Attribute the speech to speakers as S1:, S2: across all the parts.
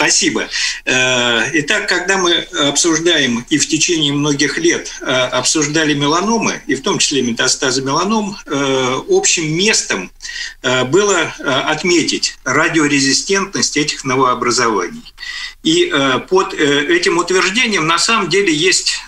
S1: Спасибо. Э, итак, когда мы обсуждаем и в течение многих лет э, обсуждали меланомы, и в том числе метастазы меланом, э, общим местом было отметить радиорезистентность этих новообразований. И под этим утверждением на самом деле есть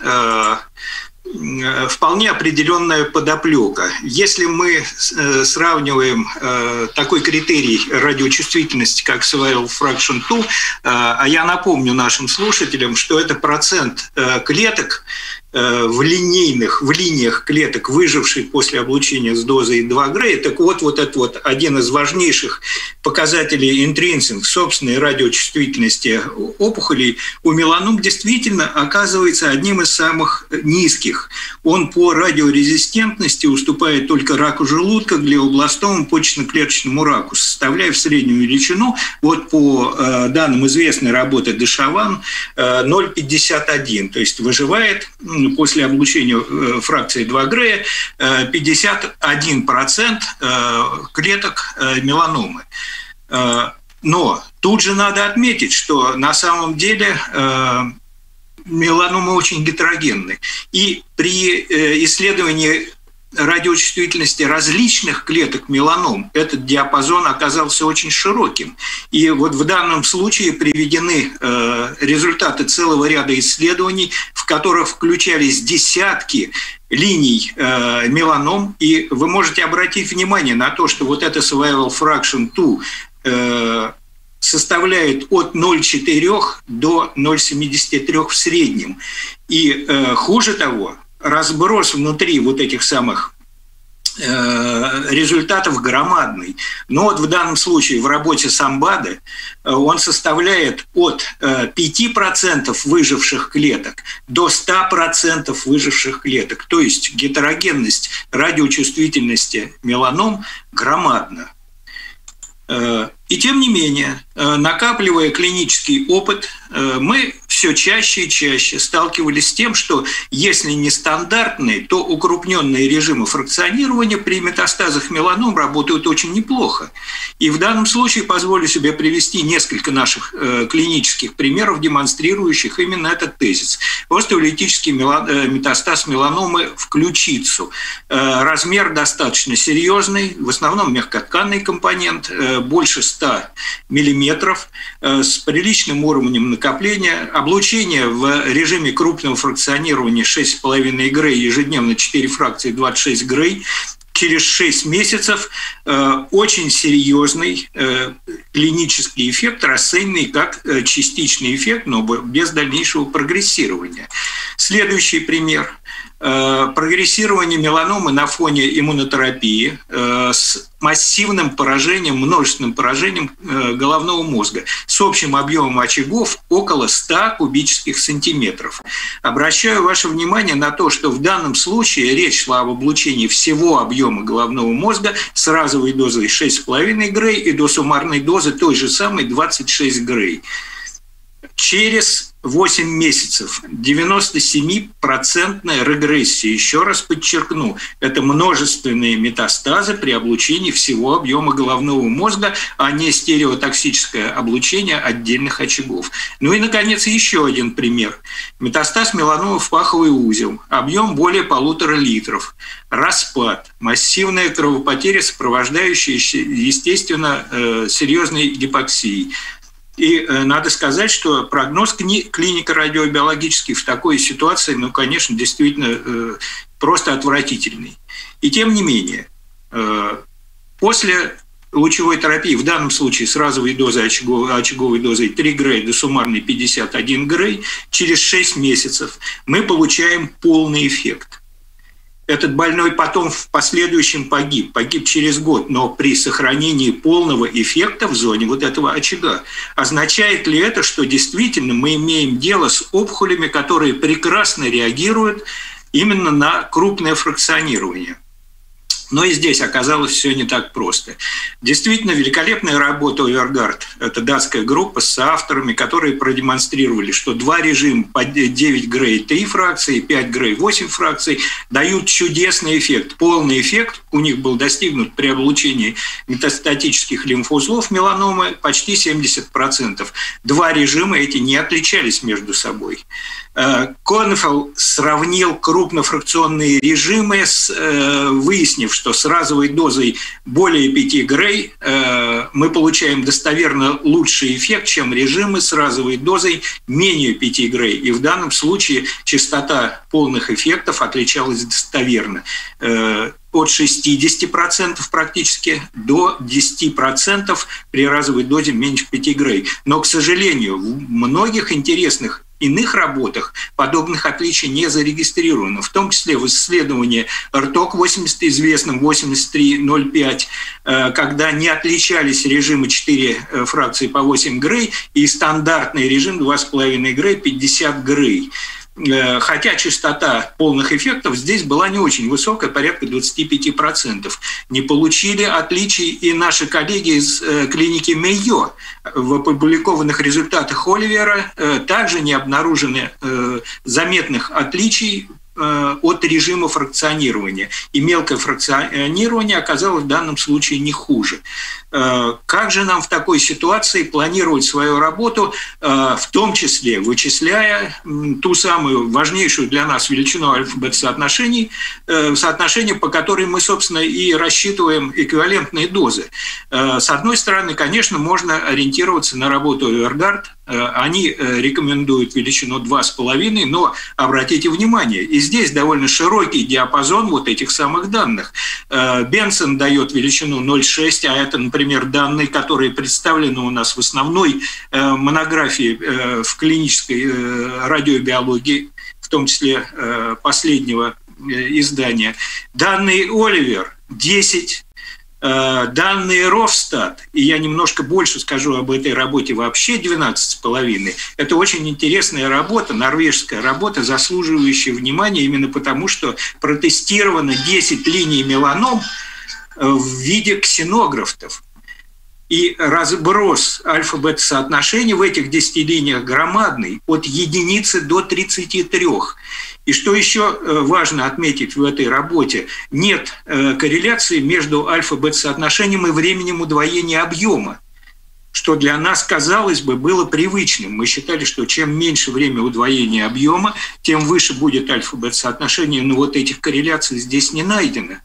S1: вполне определенная подоплека. Если мы э, сравниваем э, такой критерий радиочувствительности, как survival fraction 2, а я напомню нашим слушателям, что это процент клеток, Э, в линейных, в линиях клеток, выживших после облучения с дозой 2 Грей. Так вот, вот это вот один из важнейших показателей интринсинг, собственной радиочувствительности опухолей, у меланом действительно оказывается одним из самых низких. Он по радиорезистентности уступает только раку желудка, глиобластому, почечно-клеточному раку, составляя в среднюю величину, вот по э, данным известной работы Дешаван, 0,51, то есть выживает после облучения э, фракции 2 Грея 51% э, клеток э, меланомы. Но тут же надо отметить, что на самом деле меланомы очень гетерогенны. И при исследовании радиочувствительности различных клеток меланом этот диапазон оказался очень широким. И вот в данном случае приведены э, результаты целого ряда исследований, в которых включались десятки линий э, меланом, и вы можете обратить внимание на то, что вот это survival fraction 2 э, составляет от 0,4 до 0,73 в среднем. И э, хуже того, разброс внутри вот этих самых э, результатов громадный. Но вот в данном случае в работе Самбады э, он составляет от 5% э, выживших клеток до 100% выживших клеток. То есть гетерогенность радиочувствительности меланом громадна. И тем не менее, накапливая клинический опыт, мы все чаще и чаще сталкивались с тем, что если не стандартные, то укрупненные режимы фракционирования при метастазах меланом работают очень неплохо. И в данном случае позволю себе привести несколько наших э, клинических примеров, демонстрирующих именно этот тезис. Остеолитический э, метастаз меланомы в ключицу. Э, размер достаточно серьезный, в основном мягкотканный компонент, больше 100 миллиметров, с приличным уровнем накопления, облучение в режиме крупного фракционирования 6,5 Грей, ежедневно 4 фракции 26 Грей, через 6 месяцев э, очень серьезный э, клинический эффект, расцененный как э, частичный эффект, но без дальнейшего прогрессирования. Следующий пример. Э, прогрессирование меланомы на фоне иммунотерапии э, с массивным поражением, множественным поражением э, головного мозга с общим объемом очагов около 100 кубических сантиметров. Обращаю ваше внимание на то, что в данном случае речь шла об облучении всего объема головного мозга с разовой дозой 6,5 грей и до суммарной дозы той же самой 26 грей. Через 8 месяцев 97-процентная регрессия. Еще раз подчеркну, это множественные метастазы при облучении всего объема головного мозга, а не стереотоксическое облучение отдельных очагов. Ну и, наконец, еще один пример. Метастаз меланомы в паховый узел. Объем более полутора литров. Распад. Массивная кровопотеря, сопровождающаяся, естественно, э, серьезной гипоксией. И э, надо сказать, что прогноз клинико-радиобиологический в такой ситуации, ну, конечно, действительно э, просто отвратительный. И тем не менее, э, после лучевой терапии, в данном случае с разовой дозой очаговой, очаговой дозой 3 грей до суммарной 51 грей, через 6 месяцев мы получаем полный эффект этот больной потом в последующем погиб, погиб через год, но при сохранении полного эффекта в зоне вот этого очага. Означает ли это, что действительно мы имеем дело с опухолями, которые прекрасно реагируют именно на крупное фракционирование? Но и здесь оказалось все не так просто. Действительно, великолепная работа Овергард. Это датская группа с авторами, которые продемонстрировали, что два режима по 9 грей 3 фракции, 5 грей 8 фракций дают чудесный эффект. Полный эффект у них был достигнут при облучении метастатических лимфоузлов меланомы почти 70%. Два режима эти не отличались между собой. Э, Конфел сравнил крупнофракционные режимы, э, выяснив, что с разовой дозой более 5 грей э, мы получаем достоверно лучший эффект, чем режимы с разовой дозой менее 5 грей. И в данном случае частота полных эффектов отличалась достоверно от 60% практически до 10% при разовой дозе меньше 5 грей. Но, к сожалению, в многих интересных иных работах подобных отличий не зарегистрировано, в том числе в исследовании РТОК 80 известном 8305, э, когда не отличались режимы 4 э, фракции по 8 грей и стандартный режим 2,5 грей 50 грей. Э, хотя частота полных эффектов здесь была не очень высокая, порядка 25%. Не получили отличий и наши коллеги из э, клиники Мейо. В опубликованных результатах Оливера э, также не обнаружены заметных отличий от режима фракционирования. И мелкое фракционирование оказалось в данном случае не хуже. Э, как же нам в такой ситуации планировать свою работу, э, в том числе вычисляя ту самую важнейшую для нас величину альфа-бета-соотношений, соотношение, по которой мы, собственно, и рассчитываем эквивалентные дозы. С одной стороны, конечно, можно ориентироваться на работу Эвергард, они рекомендуют величину 2,5, но обратите внимание, и здесь довольно широкий диапазон вот этих самых данных. Э, Бенсон дает величину 0,6, а это, например, данные, которые представлены у нас в основной э, монографии э, в клинической радиобиологии, в том числе последнего издания. Данные Оливер 10 Э, данные Ровстат, и я немножко больше скажу об этой работе вообще 12,5, это очень интересная работа, норвежская работа, заслуживающая внимания именно потому, что протестировано 10 линий меланом э, в виде ксенографтов. И разброс альфа-бета-соотношений в этих 10 линиях громадный, от единицы до 33. И что еще э, важно отметить в этой работе, нет э, корреляции между альфа-бета-соотношением и временем удвоения объема что для нас, казалось бы, было привычным. Мы считали, что чем меньше время удвоения объема, тем выше будет альфа-бета-соотношение, но вот этих корреляций здесь не найдено.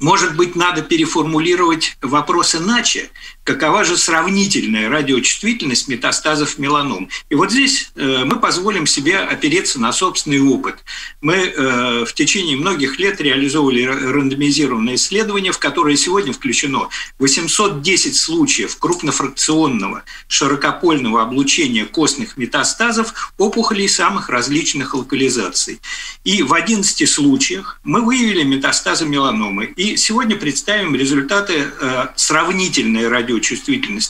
S1: Может быть, надо переформулировать вопрос иначе. Какова же сравнительная радиочувствительность метастазов меланом? И вот здесь э, мы позволим себе опереться на собственный опыт. Мы э, в течение многих лет реализовывали рандомизированное исследование, в которое сегодня включено 810 случаев крупнофракционного широкопольного облучения костных метастазов опухолей самых различных локализаций. И в 11 случаях мы выявили метастазы меланомы и сегодня представим результаты э, сравнительной радиочувствительности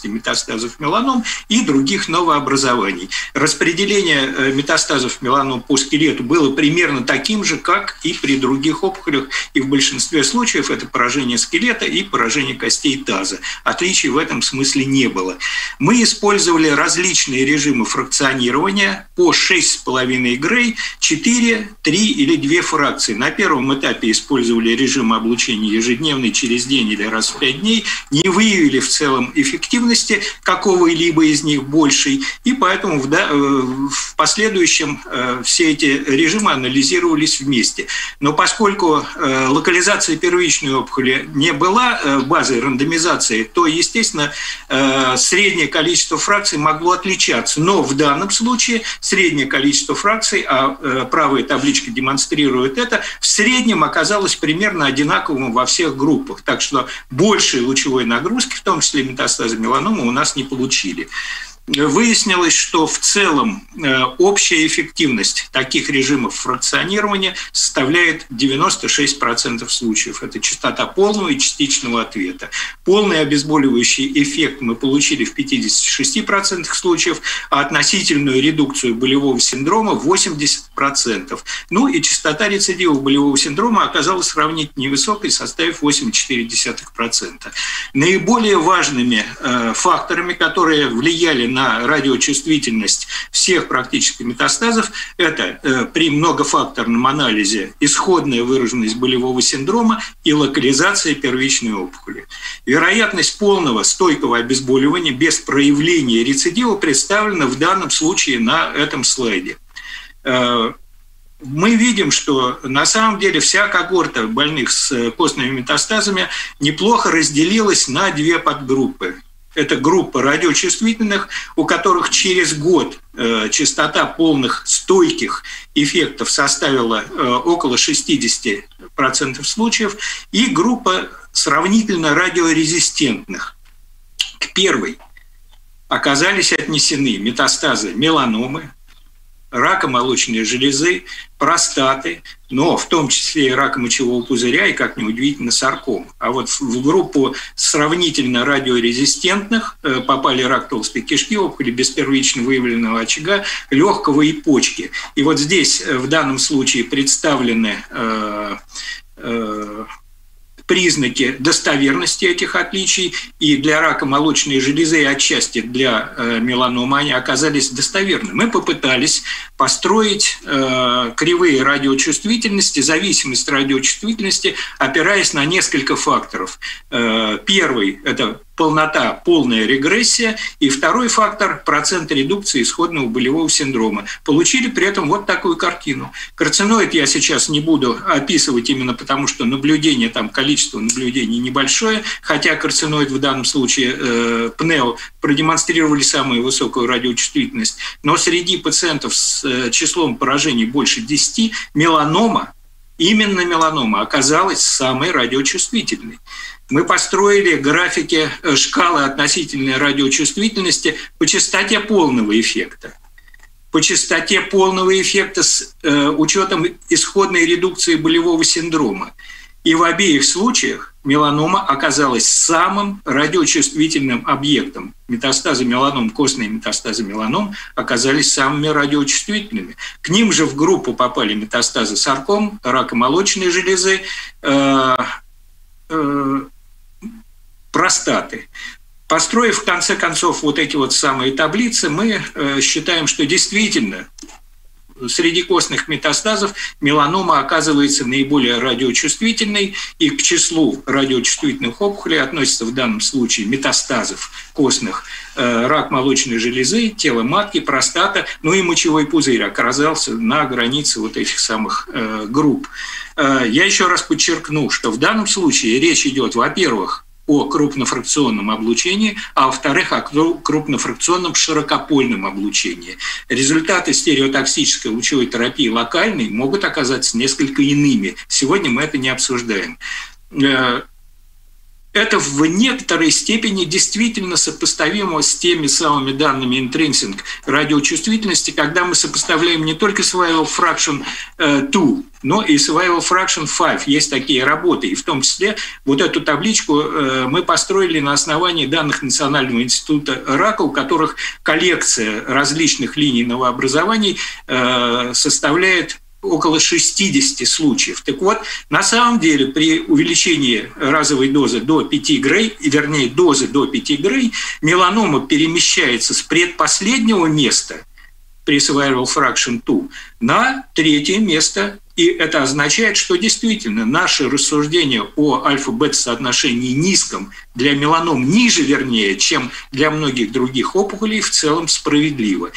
S1: метастазов меланом и других новообразований. Распределение э, метастазов меланом по скелету было примерно таким же, как и при других опухолях, и в большинстве случаев это поражение скелета и поражение костей таза. Отличий в этом смысле не было. Мы использовали различные режимы фракционирования по 6,5 грей, 4, 3 или 2 фракции. На первом этапе использовали режим облучения ежедневный через день или раз в пять дней, не выявили в целом эффективности какого-либо из них большей, и поэтому в, да, э, в последующем э, все эти режимы анализировались вместе. Но поскольку э, локализация первичной опухоли не была базой рандомизации, то, естественно, среднее количество фракций могло отличаться. Но в данном случае среднее количество фракций, а правая табличка демонстрирует это, в среднем оказалось примерно одинаковым во всех группах. Так что большей лучевой нагрузки, в том числе метастазы меланомы, у нас не получили. Выяснилось, что в целом э, общая эффективность таких режимов фракционирования составляет 96% случаев. Это частота полного и частичного ответа. Полный обезболивающий эффект мы получили в 56% случаев, а относительную редукцию болевого синдрома 80%. Ну и частота рецидива болевого синдрома оказалась сравнительно невысокой, составив 8,4%. Наиболее важными э, факторами, которые влияли на на радиочувствительность всех практически метастазов, это э, при многофакторном анализе исходная выраженность болевого синдрома и локализация первичной опухоли. Вероятность полного стойкого обезболивания без проявления рецидива представлена в данном случае на этом слайде э, мы видим, что на самом деле вся когорта больных с костными метастазами неплохо разделилась на две подгруппы. Это группа радиочувствительных, у которых через год э, частота полных стойких эффектов составила э, около 60% случаев, и группа сравнительно радиорезистентных. К первой оказались отнесены метастазы меланомы, рака молочной железы, простаты, но в том числе и рака мочевого пузыря и, как неудивительно, сарком. А вот в группу сравнительно радиорезистентных э, попали рак толстой кишки, опухоли без первично выявленного очага, легкого и почки. И вот здесь э, в данном случае представлены э, признаки достоверности этих отличий, и для рака молочной железы, и отчасти для э, меланомы они оказались достоверны. Мы попытались построить э, кривые радиочувствительности, зависимость радиочувствительности, опираясь на несколько факторов. Э, первый – это полнота, полная регрессия, и второй фактор – процент редукции исходного болевого синдрома. Получили при этом вот такую картину. Карциноид я сейчас не буду описывать именно потому, что наблюдение, там количество наблюдений небольшое, хотя карциноид в данном случае э, ПНЕО продемонстрировали самую высокую радиочувствительность, но среди пациентов с э, числом поражений больше 10 меланома именно меланома оказалась самой радиочувствительной. Мы построили графики э, шкалы относительной радиочувствительности по частоте полного эффекта. По частоте полного эффекта с э, учетом исходной редукции болевого синдрома. И в обеих случаях меланома оказалась самым радиочувствительным объектом. Метастазы меланом, костные метастазы меланом оказались самыми радиочувствительными. К ним же в группу попали метастазы сарком, рака молочной железы, э, э, простаты. Построив в конце концов вот эти вот самые таблицы, мы э, считаем, что действительно среди костных метастазов меланома оказывается наиболее радиочувствительной, и к числу радиочувствительных опухолей относятся в данном случае метастазов костных э, рак молочной железы, тело матки, простата, ну и мочевой пузырь оказался на границе вот этих самых э, групп. Я еще раз подчеркну, что в данном случае речь идет, во-первых, о крупнофракционном облучении, а во-вторых, о крупнофракционном широкопольном облучении. Результаты стереотоксической лучевой терапии локальной могут оказаться несколько иными. Сегодня мы это не обсуждаем э, это в некоторой степени действительно сопоставимо с теми самыми данными интринсинг радиочувствительности, когда мы сопоставляем не только survival fraction 2, э, но и survival fraction 5. Есть такие работы. И в том числе вот эту табличку э, мы построили на основании данных Национального института рака, у которых коллекция различных линий новообразований э, составляет около 60 случаев. Так вот, на самом деле при увеличении разовой дозы до 5 грей, вернее дозы до 5 грей, меланома перемещается с предпоследнего места при survival fraction 2 на третье место. И это означает, что действительно наши рассуждения о альфа-бета соотношении низком для меланом ниже, вернее, чем для многих других опухолей, в целом справедливо.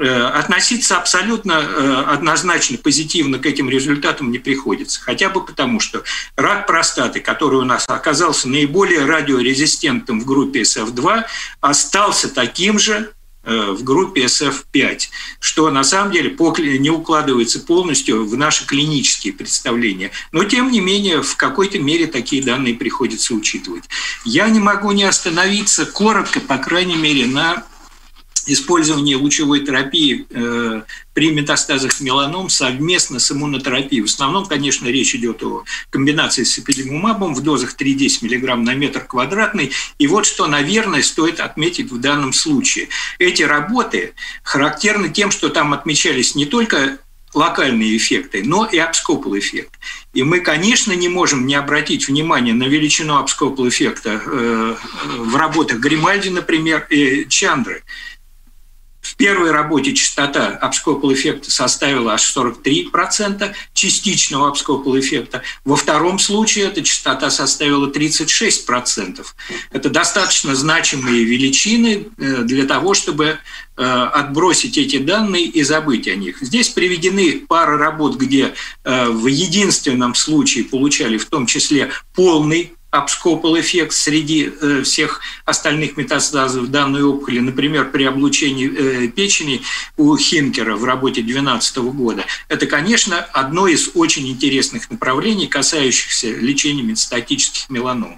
S1: Э, относиться абсолютно э, однозначно позитивно к этим результатам не приходится. Хотя бы потому, что рак простаты, который у нас оказался наиболее радиорезистентным в группе SF2, остался таким же в группе SF5, что на самом деле не укладывается полностью в наши клинические представления. Но, тем не менее, в какой-то мере такие данные приходится учитывать. Я не могу не остановиться коротко, по крайней мере, на использование лучевой терапии э, при метастазах меланом совместно с иммунотерапией. В основном, конечно, речь идет о комбинации с эпидемумабом в дозах 3-10 мг на метр квадратный. И вот что, наверное, стоит отметить в данном случае. Эти работы характерны тем, что там отмечались не только локальные эффекты, но и абскопл эффект. И мы, конечно, не можем не обратить внимание на величину абскопл эффекта э, в работах Гримальди, например, и Чандры. Первой работе частота обскопал эффекта составила аж 43% частичного обскопал эффекта. Во втором случае эта частота составила 36%. Это достаточно значимые величины э, для того, чтобы э, отбросить эти данные и забыть о них. Здесь приведены пара работ, где э, в единственном случае получали в том числе полный обскопал эффект среди э, всех остальных метастазов данной опухоли, например, при облучении э, печени у Хинкера в работе 2012 года, это, конечно, одно из очень интересных направлений, касающихся лечения метастатических меланом.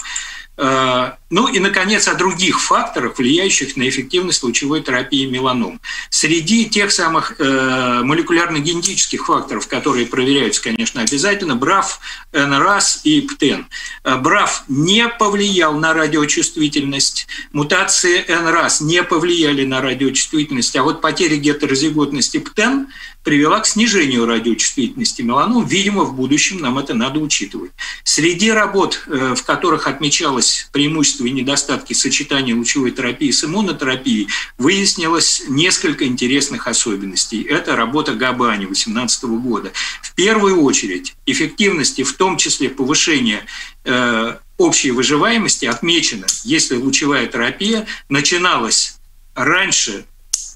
S1: Э, ну и, наконец, о других факторах, влияющих на эффективность лучевой терапии меланом. Среди тех самых э, молекулярно-генетических факторов, которые проверяются, конечно, обязательно, БРАФ, НРАС и ПТЕН. Э, БРАФ не повлиял на радиочувствительность, мутации НРАС не повлияли на радиочувствительность, а вот потеря гетерозиготности ПТЕН привела к снижению радиочувствительности меланом. Видимо, в будущем нам это надо учитывать. Среди работ, э, в которых отмечалось преимущество и недостатки сочетания лучевой терапии с иммунотерапией, выяснилось несколько интересных особенностей. Это работа Габани 2018 года. В первую очередь, эффективности, в том числе повышение э, общей выживаемости отмечено, если лучевая терапия начиналась раньше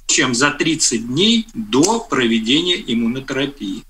S1: чем за 30 дней до проведения иммунотерапии.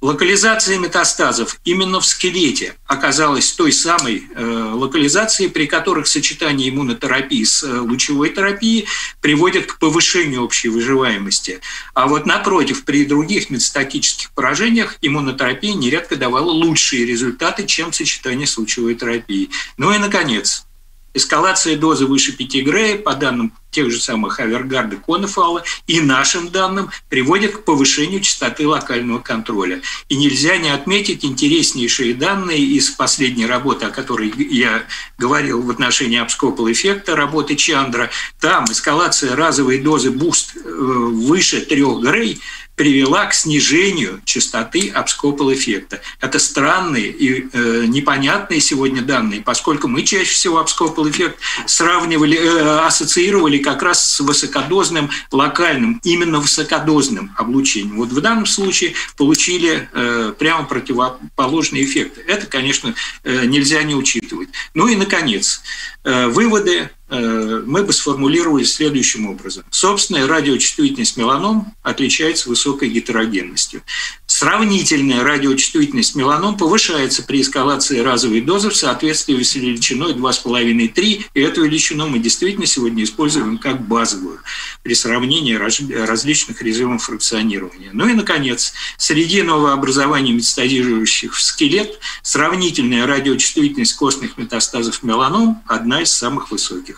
S1: Локализация метастазов именно в скелете оказалась той самой э, локализацией, при которых сочетание иммунотерапии с э, лучевой терапией приводит к повышению общей выживаемости. А вот напротив, при других метастатических поражениях иммунотерапия нередко давала лучшие результаты, чем сочетание с лучевой терапией. Ну и, наконец, эскалация дозы выше 5 Грея, по данным тех же самых Авергарда Конефала и нашим данным приводит к повышению частоты локального контроля. И нельзя не отметить интереснейшие данные из последней работы, о которой я говорил в отношении abscopal эффекта работы Чандра. Там эскалация разовой дозы boost э, выше 3 Грей привела к снижению частоты abscopal эффекта. Это странные и э, непонятные сегодня данные, поскольку мы чаще всего abscopal эффект сравнивали, э, ассоциировали как раз с высокодозным локальным, именно высокодозным облучением. Вот в данном случае получили э, прямо противоположный эффект. Это, конечно, э, нельзя не учитывать. Ну и, наконец, э, выводы мы бы сформулировали следующим образом. Собственная радиочувствительность меланом отличается высокой гетерогенностью. Сравнительная радиочувствительность меланом повышается при эскалации разовой дозы в соответствии с величиной 2,5-3, и эту величину мы действительно сегодня используем как базовую при сравнении различных режимов фракционирования. Ну и, наконец, среди новообразований метастазирующих в скелет сравнительная радиочувствительность костных метастазов меланом одна из самых высоких.